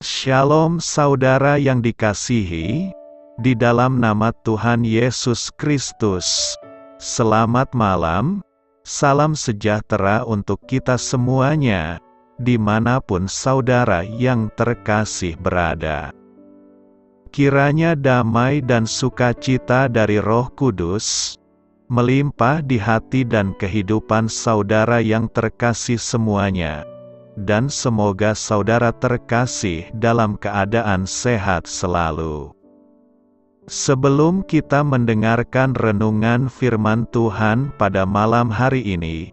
Shalom saudara yang dikasihi, di dalam nama Tuhan Yesus Kristus. Selamat malam, salam sejahtera untuk kita semuanya, di mana pun saudara yang terkasih berada. Kiranya damai dan sukacita dari roh kudus, melimpah di hati dan kehidupan saudara yang terkasih semuanya dan semoga saudara terkasih dalam keadaan sehat selalu. Sebelum kita mendengarkan renungan firman Tuhan pada malam hari ini,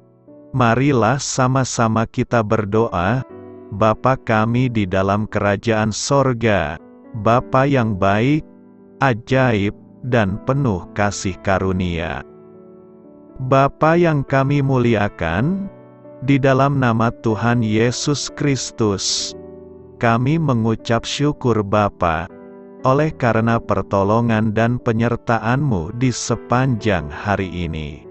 marilah sama-sama kita berdoa, Bapa kami di dalam kerajaan sorga, Bapa yang baik, ajaib, dan penuh kasih karunia. Bapa yang kami muliakan, di dalam nama Tuhan Yesus Kristus, kami mengucap syukur Bapa, oleh karena pertolongan dan penyertaan-Mu di sepanjang hari ini.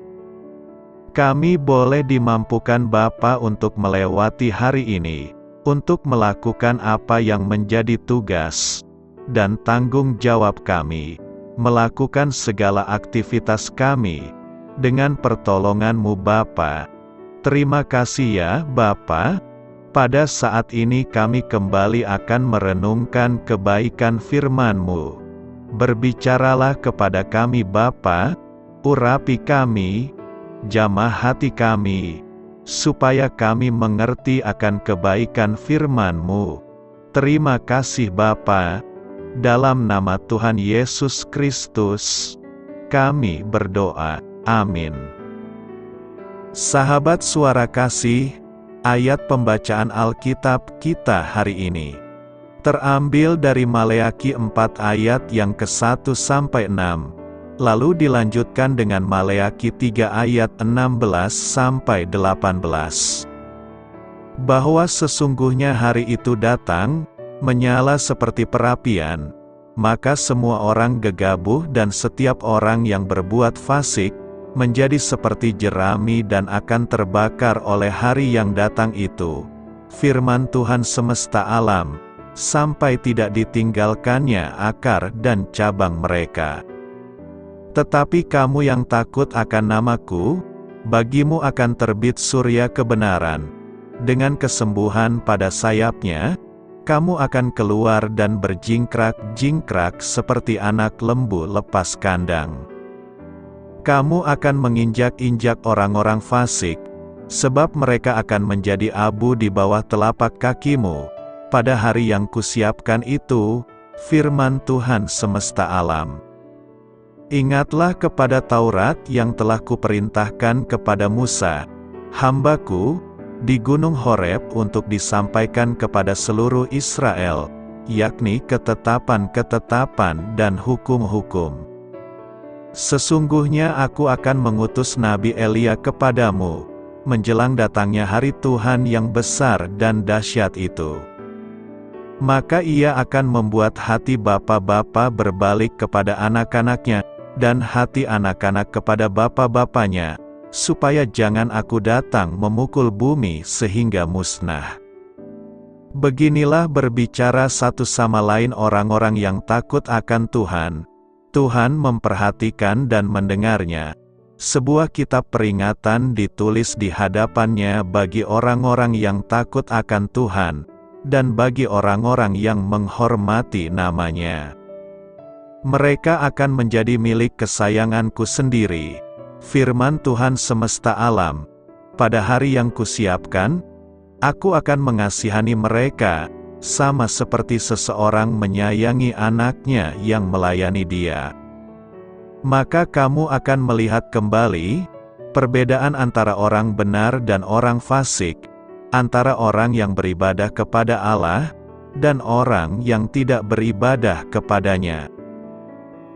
Kami boleh dimampukan Bapa untuk melewati hari ini, untuk melakukan apa yang menjadi tugas dan tanggung jawab kami, melakukan segala aktivitas kami, dengan pertolongan-Mu Bapa, Terima kasih ya, Bapa. Pada saat ini kami kembali akan merenungkan kebaikan firman-Mu. Berbicaralah kepada kami Bapa, urapi kami, jamah hati kami, supaya kami mengerti akan kebaikan firman-Mu. Terima kasih Bapa. Dalam nama Tuhan Yesus Kristus, kami berdoa. Amin. Sahabat suara kasih, ayat pembacaan Alkitab kita hari ini terambil dari Maleaki 4 ayat yang ke-1 sampai 6, lalu dilanjutkan dengan Maleaki 3 ayat 16 sampai 18. Bahwa sesungguhnya hari itu datang, menyala seperti perapian, maka semua orang gegabah dan setiap orang yang berbuat fasik, menjadi seperti jerami dan akan terbakar oleh hari yang datang itu. Firman Tuhan semesta alam, sampai tidak ditinggalkannya akar dan cabang mereka. Tetapi kamu yang takut akan namaku, bagimu akan terbit surya kebenaran. Dengan kesembuhan pada sayapnya, kamu akan keluar dan berjingkrak-jingkrak seperti anak lembu lepas kandang. Kamu akan menginjak-injak orang-orang fasik, sebab mereka akan menjadi abu di bawah telapak kakimu. Pada hari yang kusiapkan itu, firman Tuhan semesta alam. Ingatlah kepada Taurat yang telah kuperintahkan kepada Musa, hambaku, di Gunung Horeb untuk disampaikan kepada seluruh Israel, yakni ketetapan-ketetapan dan hukum-hukum. Sesungguhnya aku akan mengutus Nabi Elia kepadamu, menjelang datangnya hari Tuhan yang besar dan dahsyat itu. Maka ia akan membuat hati bapa-bapa berbalik kepada anak-anaknya, dan hati anak-anak kepada bapa-bapanya, supaya jangan aku datang memukul bumi sehingga musnah. Beginilah berbicara satu sama lain orang-orang yang takut akan Tuhan, Tuhan memperhatikan dan mendengarnya. Sebuah kitab peringatan ditulis di hadapannya bagi orang-orang yang takut akan Tuhan, dan bagi orang-orang yang menghormati namanya. Mereka akan menjadi milik kesayanganku sendiri. Firman Tuhan semesta alam. Pada hari yang kusiapkan, aku akan mengasihani mereka, sama seperti seseorang menyayangi anaknya yang melayani dia. Maka kamu akan melihat kembali perbedaan antara orang benar dan orang fasik, antara orang yang beribadah kepada Allah dan orang yang tidak beribadah kepadanya.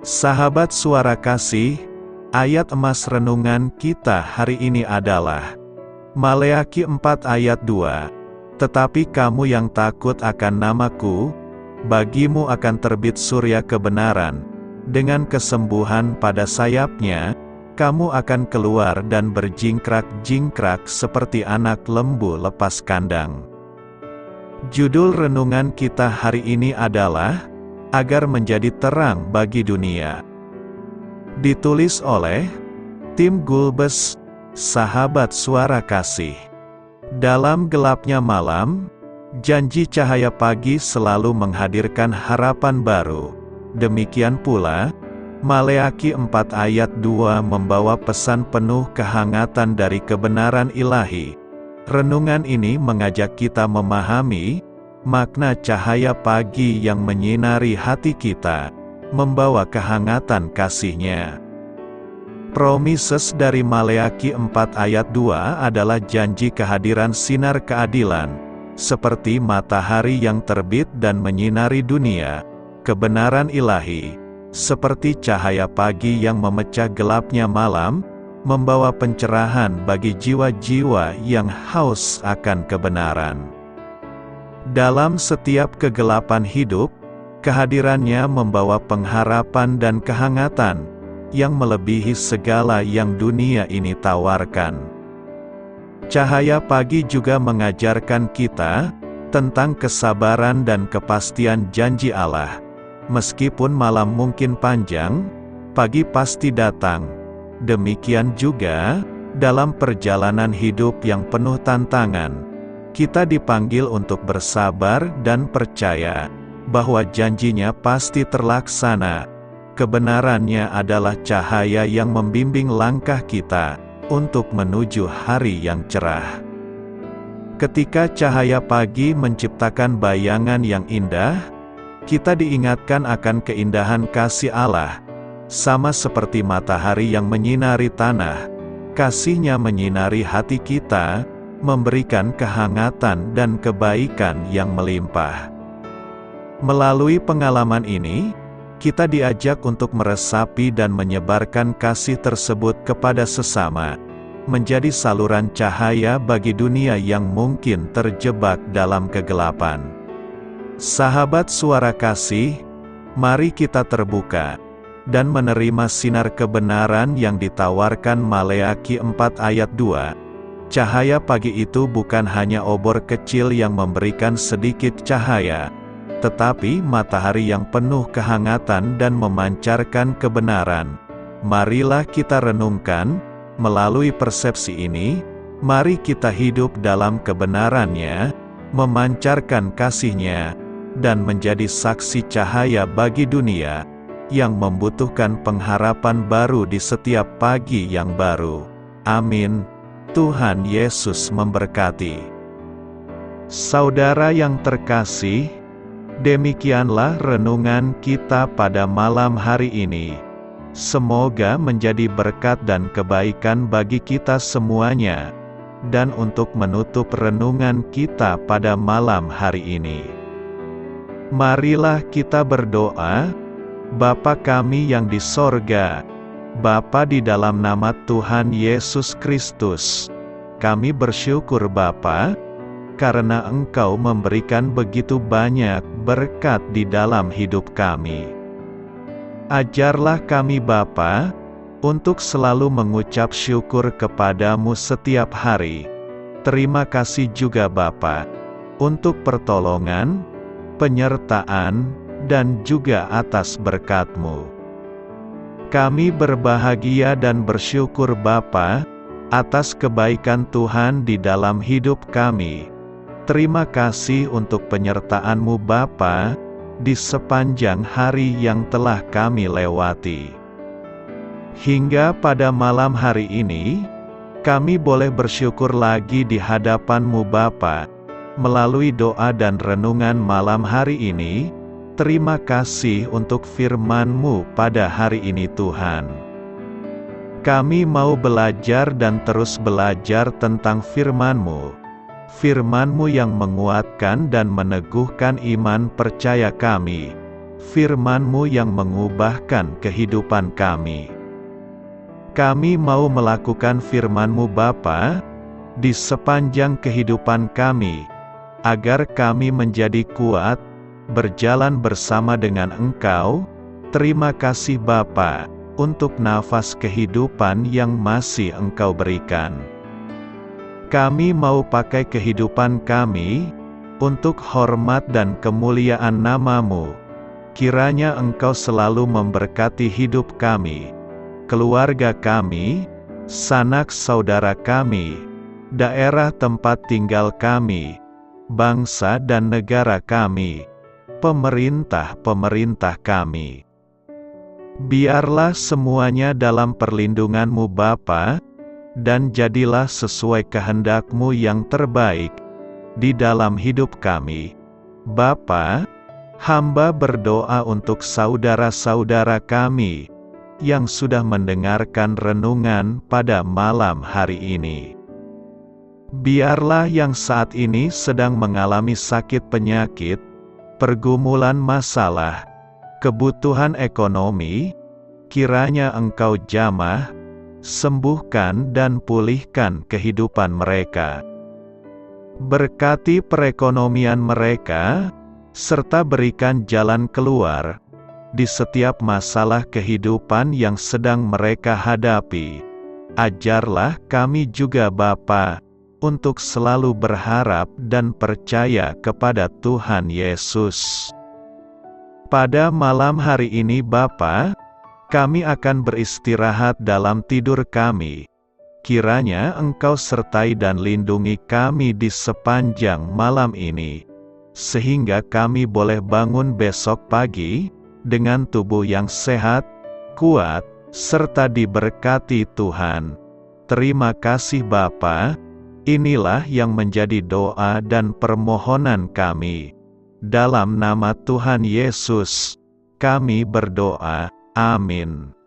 Sahabat suara kasih, ayat emas renungan kita hari ini adalah Maleaki 4 ayat 2 tetapi kamu yang takut akan namaku, bagimu akan terbit surya kebenaran. Dengan kesembuhan pada sayapnya, kamu akan keluar dan berjingkrak-jingkrak seperti anak lembu lepas kandang. Judul renungan kita hari ini adalah Agar Menjadi Terang Bagi Dunia. Ditulis oleh Tim Gulbes, Sahabat Suara Kasih. Dalam gelapnya malam, janji cahaya pagi selalu menghadirkan harapan baru. Demikian pula, Maleaki 4 ayat 2 membawa pesan penuh kehangatan dari kebenaran ilahi. Renungan ini mengajak kita memahami makna cahaya pagi yang menyinari hati kita, membawa kehangatan kasihnya. Promises dari Maleaki 4 ayat 2 adalah janji kehadiran sinar keadilan, seperti matahari yang terbit dan menyinari dunia, kebenaran ilahi, seperti cahaya pagi yang memecah gelapnya malam, membawa pencerahan bagi jiwa-jiwa yang haus akan kebenaran. Dalam setiap kegelapan hidup, kehadirannya membawa pengharapan dan kehangatan yang melebihi segala yang dunia ini tawarkan. Cahaya pagi juga mengajarkan kita tentang kesabaran dan kepastian janji Allah Meskipun malam mungkin panjang, pagi pasti datang. Demikian juga, dalam perjalanan hidup yang penuh tantangan, kita dipanggil untuk bersabar dan percaya bahwa janjinya pasti terlaksana. Kebenarannya adalah cahaya yang membimbing langkah kita untuk menuju hari yang cerah. Ketika cahaya pagi menciptakan bayangan yang indah, kita diingatkan akan keindahan kasih Allah. Sama seperti matahari yang menyinari tanah, kasihnya menyinari hati kita, memberikan kehangatan dan kebaikan yang melimpah. Melalui pengalaman ini, kita diajak untuk meresapi dan menyebarkan kasih tersebut kepada sesama, menjadi saluran cahaya bagi dunia yang mungkin terjebak dalam kegelapan. Sahabat suara kasih, mari kita terbuka dan menerima sinar kebenaran yang ditawarkan Maleaki 4 ayat 2. Cahaya pagi itu bukan hanya obor kecil yang memberikan sedikit cahaya, tetapi matahari yang penuh kehangatan dan memancarkan kebenaran. Marilah kita renungkan, melalui persepsi ini, mari kita hidup dalam kebenarannya, memancarkan kasihnya, dan menjadi saksi cahaya bagi dunia, yang membutuhkan pengharapan baru di setiap pagi yang baru. Amin. Tuhan Yesus memberkati. Saudara yang terkasih, demikianlah renungan kita pada malam hari ini. Semoga menjadi berkat dan kebaikan bagi kita semuanya, dan untuk menutup renungan kita pada malam hari ini. Marilah kita berdoa, Bapa kami yang di sorga, Bapa di dalam nama Tuhan Yesus Kristus. Kami bersyukur Bapa, karena Engkau memberikan begitu banyak berkat di dalam hidup kami. Ajarlah kami Bapa, untuk selalu mengucap syukur kepadamu setiap hari. Terima kasih juga Bapa, untuk pertolongan, penyertaan, dan juga atas berkat-Mu. Kami berbahagia dan bersyukur Bapa, atas kebaikan Tuhan di dalam hidup kami. Terima kasih untuk penyertaan-Mu Bapa, di sepanjang hari yang telah kami lewati. Hingga pada malam hari ini, kami boleh bersyukur lagi di hadapan-Mu Bapa, Melalui doa dan renungan malam hari ini, terima kasih untuk firman-Mu pada hari ini Tuhan. Kami mau belajar dan terus belajar tentang firman-Mu. Firman-Mu yang menguatkan dan meneguhkan iman percaya kami. Firman-Mu yang mengubahkan kehidupan kami. Kami mau melakukan firman-Mu Bapa, di sepanjang kehidupan kami, agar kami menjadi kuat, berjalan bersama dengan Engkau, terima kasih Bapa, untuk nafas kehidupan yang masih Engkau berikan. Kami mau pakai kehidupan kami, untuk hormat dan kemuliaan namamu. Kiranya Engkau selalu memberkati hidup kami, keluarga kami, sanak saudara kami, daerah tempat tinggal kami, bangsa dan negara kami, pemerintah-pemerintah kami. Biarlah semuanya dalam perlindunganmu Bapa, dan jadilah sesuai kehendakmu yang terbaik, di dalam hidup kami. Bapa, hamba berdoa untuk saudara-saudara kami, yang sudah mendengarkan renungan pada malam hari ini. Biarlah yang saat ini sedang mengalami sakit penyakit, pergumulan masalah, kebutuhan ekonomi, kiranya engkau jamah, sembuhkan dan pulihkan kehidupan mereka. Berkati perekonomian mereka, serta berikan jalan keluar, di setiap masalah kehidupan yang sedang mereka hadapi. Ajarlah kami juga Bapa, untuk selalu berharap dan percaya kepada Tuhan Yesus. Pada malam hari ini Bapa, kami akan beristirahat dalam tidur kami. Kiranya Engkau sertai dan lindungi kami di sepanjang malam ini, sehingga kami boleh bangun besok pagi dengan tubuh yang sehat, kuat, serta diberkati Tuhan. Terima kasih Bapa. Inilah yang menjadi doa dan permohonan kami. Dalam nama Tuhan Yesus, kami berdoa. Amin.